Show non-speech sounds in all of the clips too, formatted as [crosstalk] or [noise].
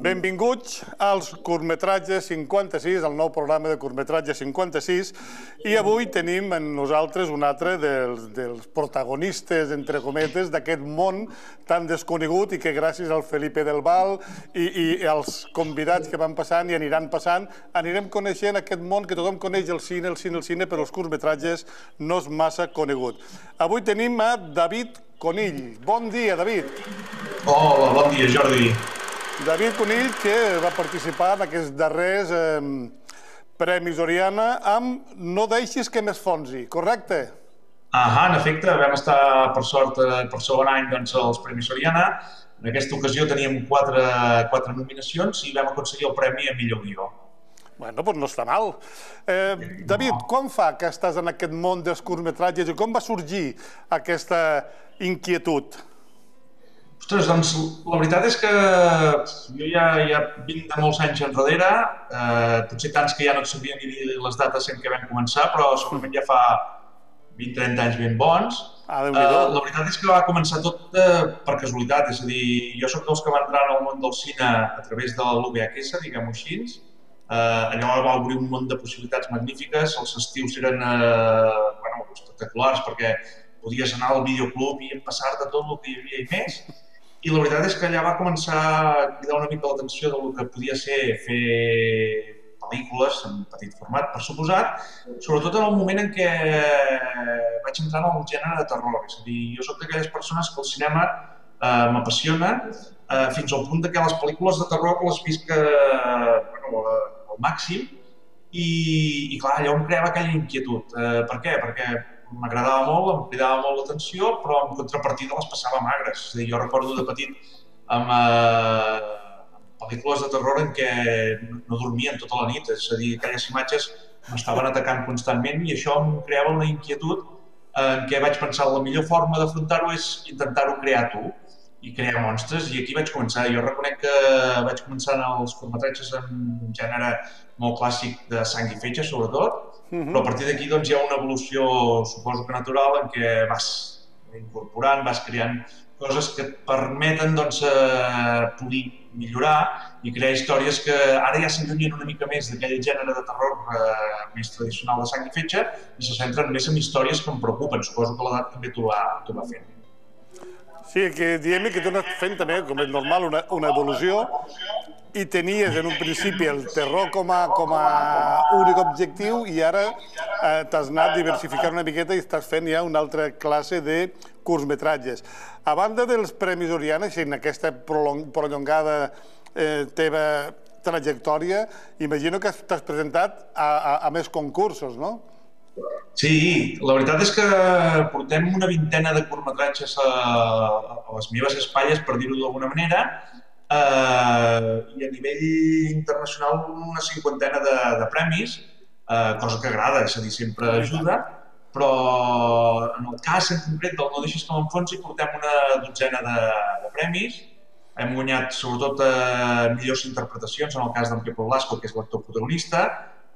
Benvinguts als curtmetratges 56, el nou programa de curtmetratge 56, i avui tenim en nosaltres un altre dels, dels protagonistes, entre cometes, d'aquest món tan desconegut i que gràcies al Felipe del Val i, i als convidats que van passant i aniran passant, anirem coneixent aquest món que tothom coneix el cine, el cine, el cine, però els curtmetratges no és massa conegut. Avui tenim a David Conill. Bon dia, David. Hola, bon dia, Jordi. David Conill, que va participar en aquests darrers eh, Premis Oriana amb No deixis que m'esfonsi, correcte? Ahà, en efecte, vam estar, per sort, eh, per segon any doncs, als Premis Oriana. En aquesta ocasió teníem quatre, quatre nominacions i vam aconseguir el premi a millor guió. Bueno, doncs no està mal. Eh, David, quan fa que estàs en aquest món dels curtmetratges i com va sorgir aquesta inquietud? Ostres, doncs la veritat és que jo ja, ja vinc de molts anys enrere, eh, potser tants que ja no et sabia ni dir les dates en què vam començar, però segurament ja fa 20-30 anys ben bons. Ah, eh, la veritat és que va començar tot eh, per casualitat, és a dir, jo sóc dels que van entrar al món del cine a través de l'UVHS, diguem-ho així. Eh, allò va obrir un món de possibilitats magnífiques, els estius eren eh, bueno, espectaculars perquè podies anar al videoclub i passar-te tot el que hi havia i més i la veritat és que allà va començar a cridar una mica l'atenció del que podia ser fer pel·lícules en petit format, per suposat, sobretot en el moment en què vaig entrar en el gènere de terror. És a dir, jo sóc d'aquelles persones que el cinema eh, m'apassiona eh, fins al punt que les pel·lícules de terror les visc eh, bueno, al màxim i, i clar, allò em creava aquella inquietud. Eh, per què? Perquè m'agradava molt, em cridava molt l'atenció, però en contrapartida les passava magres. És a dir, jo recordo de petit amb, eh, pel·lícules de terror en què no dormien tota la nit, és a dir, aquelles imatges m'estaven atacant constantment i això em creava una inquietud en què vaig pensar la millor forma d'afrontar-ho és intentar-ho crear tu i crear monstres i aquí vaig començar. Jo reconec que vaig començar en els curtmetratges en un gènere molt clàssic de sang i fetge, sobretot, -huh. Però a partir d'aquí doncs, hi ha una evolució, suposo que natural, en què vas incorporant, vas creant coses que et permeten doncs, eh, polir, millorar i crear històries que ara ja s'allunyen una mica més d'aquell gènere de terror eh, més tradicional de sang i fetge i se centren més en històries que em preocupen. Suposo que l'edat també t'ho va, va fent. Sí, que diem que tu anat fent també, com és normal, una, una evolució i tenies en un principi el terror com a, com a únic objectiu i ara eh, t'has anat diversificant una miqueta i estàs fent ja una altra classe de curtmetratges. A banda dels Premis Oriana, en aquesta prolongada eh, teva trajectòria, imagino que t'has presentat a, a, a més concursos, no? Sí, la veritat és que portem una vintena de curtmetratges a, a les meves espatlles, per dir-ho d'alguna manera, eh, i a nivell internacional una cinquantena de, de premis, eh, cosa que agrada, és a dir, sempre ajuda, però en el cas en concret del No deixis que m'enfonsi portem una dotzena de, de premis, hem guanyat sobretot eh, millors interpretacions, en el cas d'en Pepo Blasco, que és l'actor protagonista,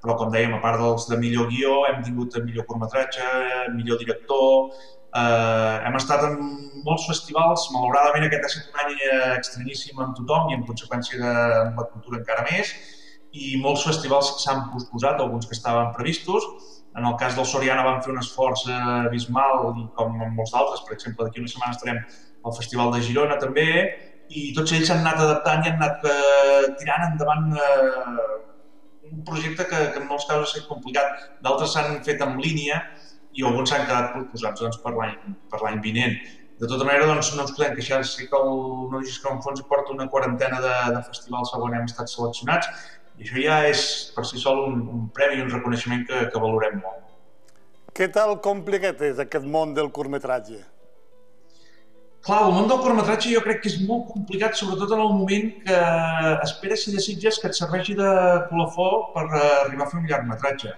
però com dèiem, a part dels de millor guió, hem tingut millor curtmetratge, millor director, Eh, hem estat en molts festivals, malauradament aquest ha estat un any eh, estranyíssim amb tothom i en conseqüència de amb la cultura encara més, i molts festivals s'han posposat, alguns que estaven previstos. En el cas del Soriana vam fer un esforç eh, abismal, i com en molts d'altres, per exemple, d'aquí una setmana estarem al Festival de Girona també, i tots ells s'han anat adaptant i han anat eh, tirant endavant eh, un projecte que, que en molts casos ha estat complicat, d'altres s'han fet en línia, i alguns s'han quedat posats doncs, per l'any vinent. De tota manera, doncs, no ens podem queixar. Sí que el No Digis que fons porta una quarantena de, de festivals on hem estat seleccionats i això ja és per si sol un, un premi un reconeixement que, que valorem molt. Què tal complicat és aquest món del curtmetratge? Clar, el món del curtmetratge jo crec que és molt complicat, sobretot en el moment que esperes i desitges que et serveixi de colofó per arribar a fer un llargmetratge.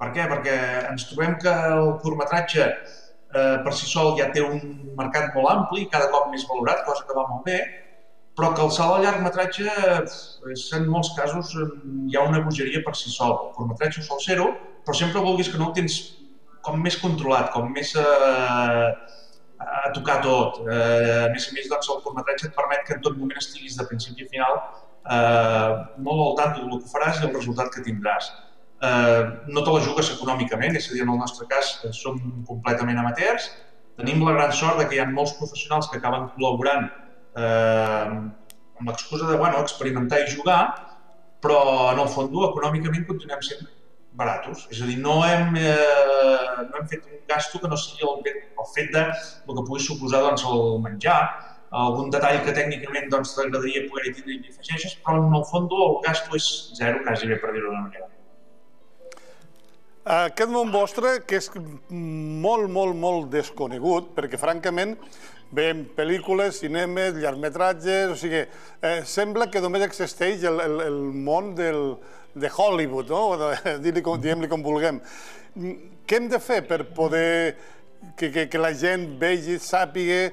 Per què? Perquè ens trobem que el curtmetratge eh, per si sol ja té un mercat molt ampli, cada cop més valorat, cosa que va molt bé, però que el salt al llargmetratge, és, en molts casos, hi ha una bogeria per si sol. El curtmetratge sol ser-ho, però sempre vulguis que no el tens com més controlat, com més eh, a tocar tot. Eh, a més a més, doncs, el curtmetratge et permet que en tot moment estiguis de principi a final eh, molt al tant del que faràs i el resultat que tindràs. Eh, no te la jugues econòmicament, és a dir, en el nostre cas eh, som completament amateurs, tenim la gran sort de que hi ha molts professionals que acaben col·laborant eh, amb l'excusa de bueno, experimentar i jugar, però en el fons econòmicament continuem sent baratos. És a dir, no hem, eh, no hem fet un gasto que no sigui el, el fet de el que pugui suposar doncs, el menjar, algun detall que tècnicament doncs, t'agradaria poder tindre i afegeixes, però en el fons el gasto és zero, quasi bé per dir-ho d'una manera. Aquest món vostre, que és molt, molt, molt desconegut, perquè francament veiem pel·lícules, cinemes, llargmetratges, o sigui, eh, sembla que només existeix el, el, el món del, de Hollywood, no? [laughs] diguem-li com vulguem. Què hem de fer per poder que, que, que la gent vegi, sàpiga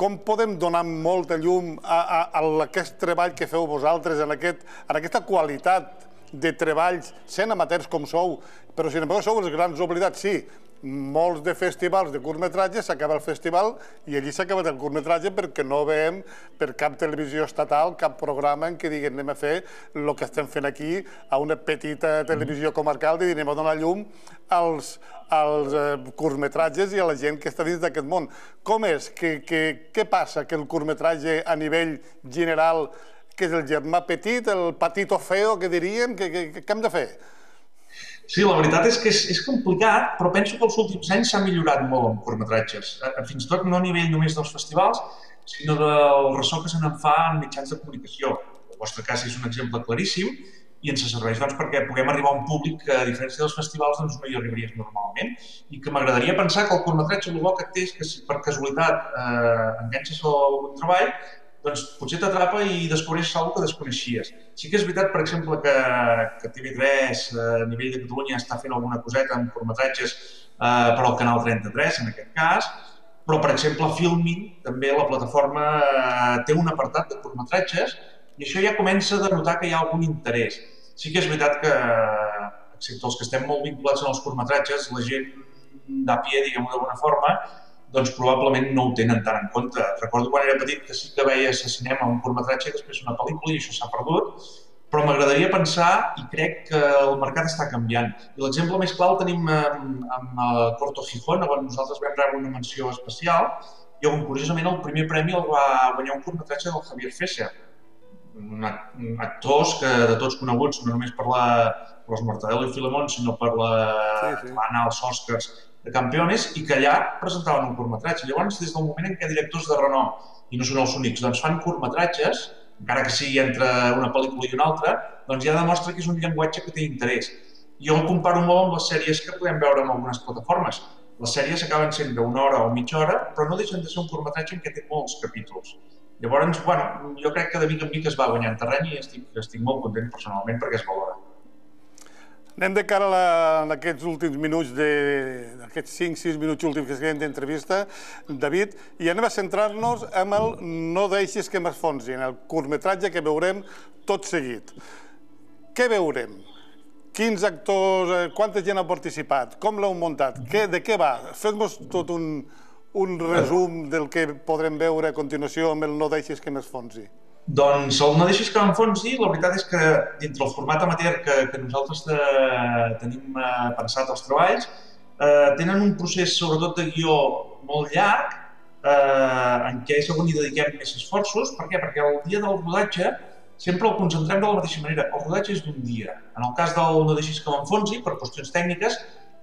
com podem donar molta llum a, a, a aquest treball que feu vosaltres, en, aquest, en aquesta qualitat de treballs, sent amateurs com sou, però sin embargo sou els grans oblidats, sí, molts de festivals de curtmetratge, s'acaba el festival i allí s'ha acabat el curtmetratge perquè no veiem per cap televisió estatal cap programa en què diguin anem a fer el que estem fent aquí a una petita televisió comarcal dir anem a donar llum als, als eh, curtmetratges i a la gent que està dins d'aquest món. Com és? Que, que, què passa que el curtmetratge a nivell general, que és el germà petit, el patito feo que diríem, que, que, que, què hem de fer? Sí, la veritat és que és, és complicat, però penso que els últims anys s'ha millorat molt en curtmetratges. Eh, fins i tot no a nivell només dels festivals, sinó del ressò que se n'en fa en mitjans de comunicació. El vostre cas és un exemple claríssim i ens serveix doncs, perquè puguem arribar a un públic que, a diferència dels festivals, doncs, no hi arribaries normalment i que m'agradaria pensar que el curtmetratge el bo que té és que si per casualitat eh, enganxes algun treball, doncs potser t'atrapa i descobreixes alguna que desconeixies. Sí que és veritat, per exemple, que, que TV3 eh, a nivell de Catalunya està fent alguna coseta amb curtmetratges eh, per al canal 33, en aquest cas, però, per exemple, Filmin, també la plataforma eh, té un apartat de curtmetratges i això ja comença a denotar que hi ha algun interès. Sí que és veritat que, excepte els que estem molt vinculats en els curtmetratges, la gent d'a pie, diguem-ho d'alguna forma, doncs probablement no ho tenen tant en compte. Recordo quan era petit que sí que veies a cinema un curtmetratge i després una pel·lícula i això s'ha perdut, però m'agradaria pensar i crec que el mercat està canviant. I l'exemple més clar el tenim amb, amb Corto Gijón, on nosaltres vam rebre una menció especial i on curiosament el primer premi el va guanyar un curtmetratge del Javier Fesser, un actors que de tots coneguts, no només per, la, per els Mortadelo i Filemón, sinó per la sí, sí. va anar als Oscars de Campiones i que allà presentaven un curtmetratge. Llavors, des del moment en què directors de renom, i no són els únics, doncs fan curtmetratges, encara que sigui entre una pel·lícula i una altra, doncs ja demostra que és un llenguatge que té interès. Jo el comparo molt amb les sèries que podem veure en algunes plataformes. Les sèries acaben sent d'una hora o mitja hora, però no deixen de ser un curtmetratge en què té molts capítols. Llavors, bueno, jo crec que de mica en mica es va guanyant terreny i estic, estic molt content personalment perquè es valora. Anem de cara a, aquests últims minuts, de, aquests 5-6 minuts últims que queden d'entrevista, David, i anem a centrar-nos en el No deixis que m'esfonsi, en el curtmetratge que veurem tot seguit. Què veurem? Quins actors, eh, quanta gent ha participat? Com l'heu muntat? Què, de què va? Fes-nos tot un, un resum del que podrem veure a continuació amb el No deixis que m'esfonsi. Doncs el No deixis que m'enfonsi, la veritat és que dintre el format amateur que, que nosaltres eh, tenim eh, pensat els treballs, eh, tenen un procés sobretot de guió molt llarg, eh, en què segon hi dediquem més esforços. Per què? Perquè el dia del rodatge sempre el concentrem de la mateixa manera. El rodatge és d'un dia. En el cas del No deixis que m'enfonsi, per qüestions tècniques,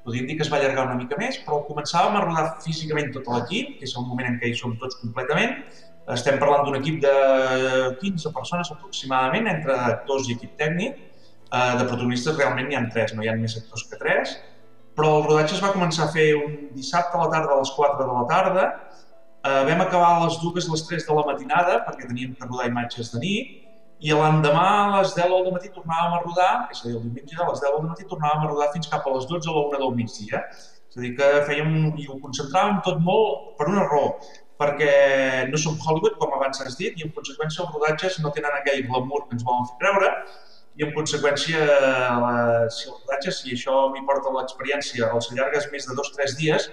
podríem dir que es va allargar una mica més, però començàvem a rodar físicament tot l'equip, que és el moment en què hi som tots completament, estem parlant d'un equip de 15 persones aproximadament, entre actors i equip tècnic. Eh, de protagonistes realment n'hi ha tres, no hi ha més actors que tres. Però el rodatge es va començar a fer un dissabte a la tarda a les 4 de la tarda. Eh, vam acabar a les 2 a les 3 de la matinada, perquè teníem que rodar imatges de nit, i l'endemà a les 10 del matí tornàvem a rodar, és a dir, el diumenge a les 10 del matí tornàvem a rodar fins cap a les 12 o la 1 del migdia. És a dir, que fèiem, i ho concentràvem tot molt per una raó perquè no som Hollywood, com abans has dit, i en conseqüència els rodatges no tenen aquell glamour que ens volen fer creure, i en conseqüència, la, si els rodatges, si això m'hi porta l'experiència, els allargues més de dos o tres dies,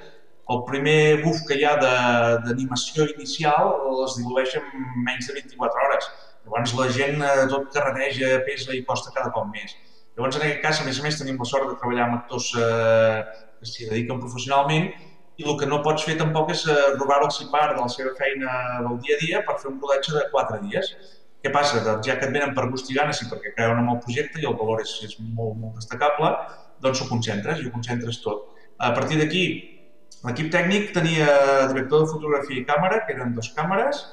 el primer buf que hi ha d'animació inicial els dilueix en menys de 24 hores. Llavors la gent eh, tot carreteja, pesa i costa cada cop més. Llavors, en aquest cas, a més a més, tenim la sort de treballar amb actors eh, que s'hi dediquen professionalment i el que no pots fer tampoc és eh, robar-los part de la seva feina del dia a dia per fer un rodatge de quatre dies. Què passa? Doncs ja que et venen per gust i ganes i perquè creuen en el projecte i el valor és, és molt, molt destacable, doncs ho concentres i ho concentres tot. A partir d'aquí, l'equip tècnic tenia director de fotografia i càmera, que eren dues càmeres,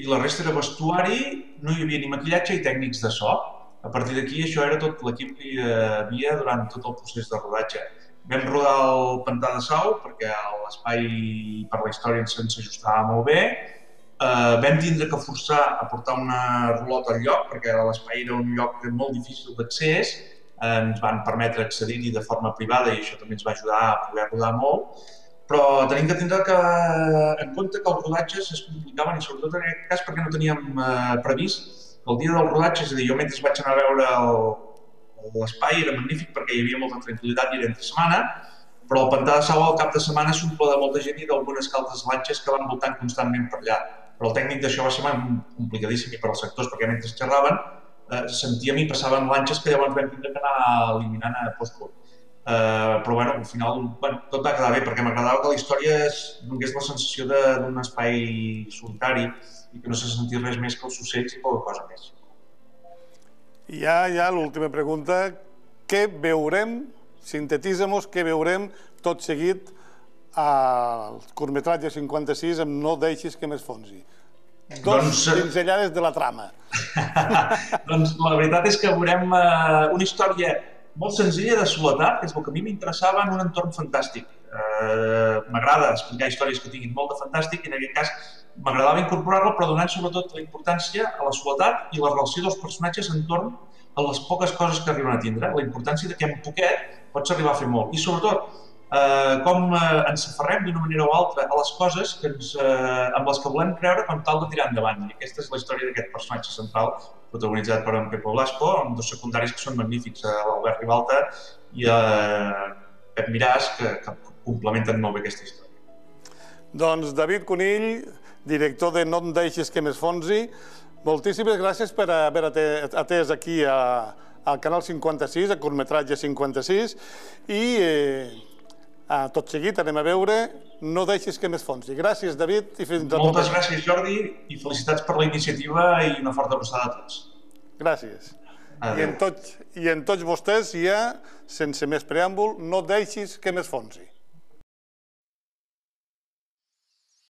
i la resta era vestuari, no hi havia ni maquillatge i tècnics de so. A partir d'aquí, això era tot l'equip que hi havia durant tot el procés de rodatge. Vam rodar el Pantà de Sau perquè l'espai per la història se'ns ajustava molt bé. Uh, vam tindre que forçar a portar una rulota al lloc perquè l'espai era un lloc molt difícil d'accés. Uh, ens van permetre accedir-hi de forma privada i això també ens va ajudar a poder rodar molt però tenim que tindre que, en compte que els rodatges es complicaven i sobretot en aquest cas perquè no teníem eh, previst el dia del rodatge, és a dir, jo mentre vaig anar a veure l'espai era magnífic perquè hi havia molta tranquil·litat i era entre setmana, però el pantà de Sau al cap de setmana s'omple de molta gent i d'algunes caldes lanxes que van voltant constantment per allà. Però el tècnic d'això va ser complicadíssim i per als sectors, perquè mentre xerraven eh, sentíem i passaven lanxes que llavors vam tindre que anar eliminant a post-port. Uh, però bueno, al final bueno, tot va quedar bé perquè m'agradava que la història es donés la sensació d'un espai solitari i que no se sentir res més que els ocells i poca cosa més. I ja, ja l'última pregunta, què veurem, sintetitzem-nos, què veurem tot seguit al curtmetratge 56 amb No deixis que m'esfonsi? Dos doncs, eh, pinzellades de la trama. [laughs] doncs la veritat és que veurem uh, una història molt senzilla de soledat, que és el que a mi m'interessava en un entorn fantàstic. Eh, M'agrada explicar històries que tinguin molt de fantàstic i en aquest cas m'agradava incorporar-la però donant sobretot la importància a la soledat i la relació dels personatges entorn a les poques coses que arriben a tindre, la importància de que en poquet pots arribar a fer molt. I sobretot, eh, com eh, ens aferrem d'una manera o altra a les coses que ens, eh, amb les que volem creure com tal de tirar endavant. I aquesta és la història d'aquest personatge central protagonitzat per en Pepo Blasco, amb dos secundaris que són magnífics, eh, l'Albert Ribalta i eh, Pep Miràs, que, que complementen molt bé aquesta història. Doncs David Conill, director de No em deixis que m'esfonsi, moltíssimes gràcies per haver atès aquí a, al Canal 56, a curtmetratge 56, i eh, a tot seguit anem a veure No deixis que m'esfonsi. Gràcies, David, i fins a Moltes gràcies, Jordi, i felicitats per la iniciativa i una forta abraçada a tots. Gràcies. Adeu. I en, tots, I en tots vostès ja, sense més preàmbul, no deixis que m'esfonsi.